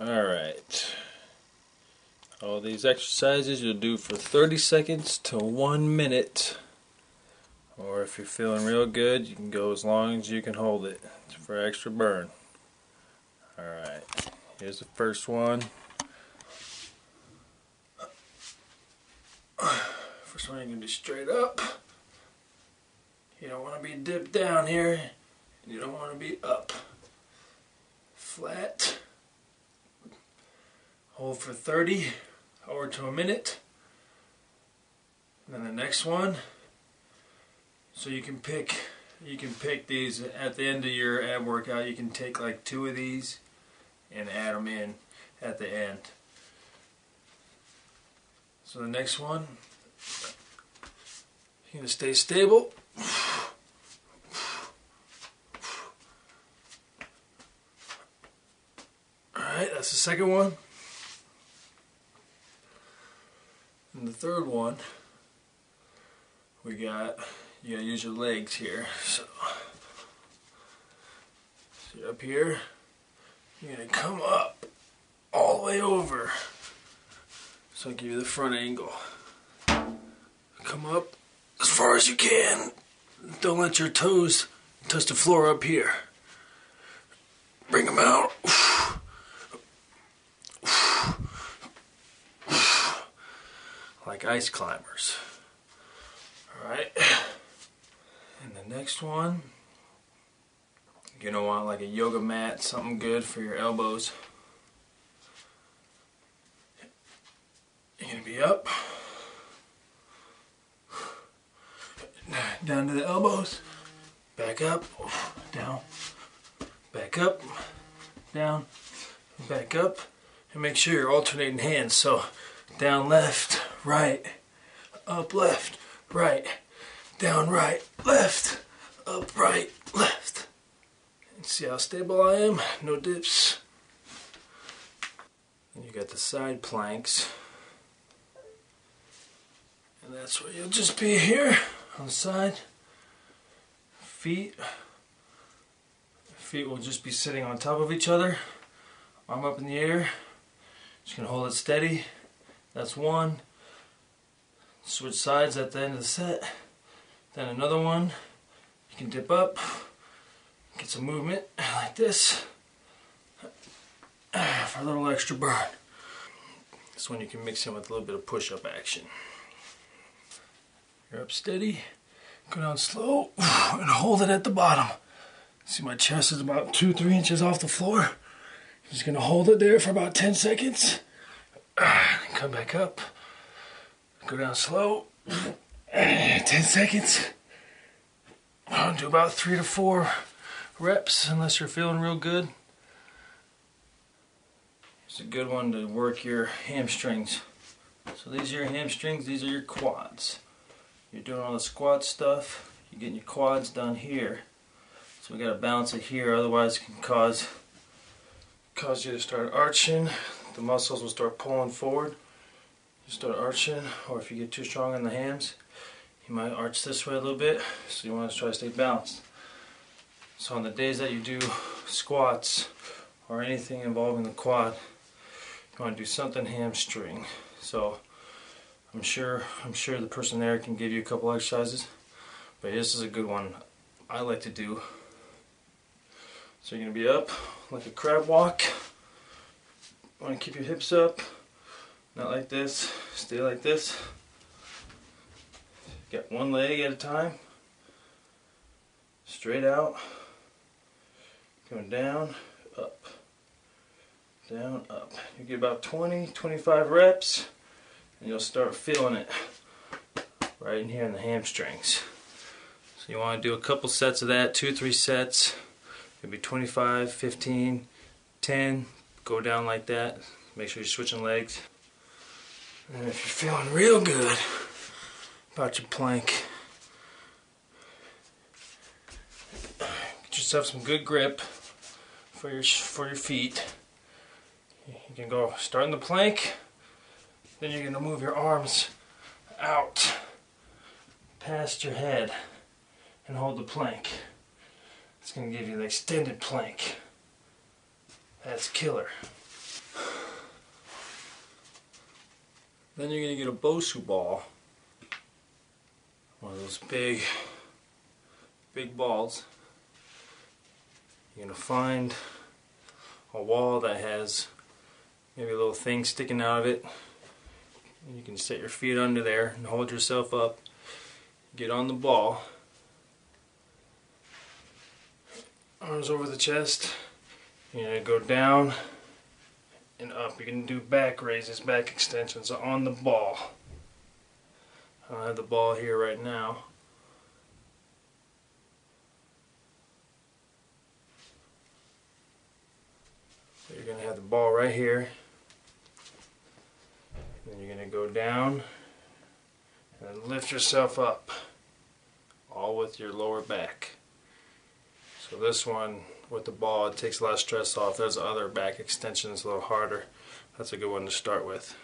Alright. All these exercises you'll do for 30 seconds to 1 minute. Or if you're feeling real good, you can go as long as you can hold it it's for extra burn. Alright. Here's the first one. First one you're going to do straight up. You don't want to be dipped down here. You don't want to be up. Flat. Hold for 30 or to a minute. And then the next one. So you can pick you can pick these at the end of your ab workout. You can take like two of these and add them in at the end. So the next one, you're gonna stay stable. Alright, that's the second one. The third one, we got, you gotta use your legs here. So, so up here, you're gonna come up all the way over. So I'll give you the front angle. Come up as far as you can. Don't let your toes touch the floor up here. Bring them out. Like ice climbers. Alright. And the next one, you're gonna want like a yoga mat, something good for your elbows. You're gonna be up, down to the elbows, back up, down, back up, down, back up, and make sure you're alternating hands. So down left, right, up left, right, down right, left, up right, left. And see how stable I am? No dips. And you got the side planks. And that's where you'll just be here on the side. Feet. Feet will just be sitting on top of each other. Arm up in the air. Just gonna hold it steady. That's one. Switch sides at the end of the set. Then another one. You can dip up. Get some movement like this. For a little extra burn. This one you can mix in with a little bit of push-up action. You're up steady. Go down slow and hold it at the bottom. See my chest is about two, three inches off the floor. Just gonna hold it there for about 10 seconds. Come back up. Go down slow. 10 seconds. I'll Do about three to four reps unless you're feeling real good. It's a good one to work your hamstrings. So these are your hamstrings, these are your quads. You're doing all the squat stuff, you're getting your quads done here. So we gotta balance it here, otherwise it can cause cause you to start arching. The muscles will start pulling forward. You start arching, or if you get too strong in the hands you might arch this way a little bit. So you want to try to stay balanced. So on the days that you do squats or anything involving the quad, you want to do something hamstring. So I'm sure I'm sure the person there can give you a couple exercises, but this is a good one I like to do. So you're gonna be up like a crab walk. Want to keep your hips up, not like this. Stay like this. Get one leg at a time. Straight out. Going down, up, down, up. You get about 20, 25 reps, and you'll start feeling it right in here in the hamstrings. So you want to do a couple sets of that, two, three sets. Maybe 25, 15, 10. Go down like that. Make sure you're switching legs. And if you're feeling real good about your plank, get yourself some good grip for your for your feet. You can go start in the plank, then you're gonna move your arms out past your head and hold the plank. It's gonna give you the extended plank. That's killer. Then you're going to get a Bosu ball. One of those big, big balls. You're going to find a wall that has maybe a little thing sticking out of it. And you can set your feet under there and hold yourself up. Get on the ball. Arms over the chest. You're going to go down and up. You can do back raises, back extensions on the ball. I don't have the ball here right now. So you're going to have the ball right here. Then you're going to go down and lift yourself up. All with your lower back. So this one with the ball, it takes a lot of stress off. There's other back extensions a little harder. That's a good one to start with.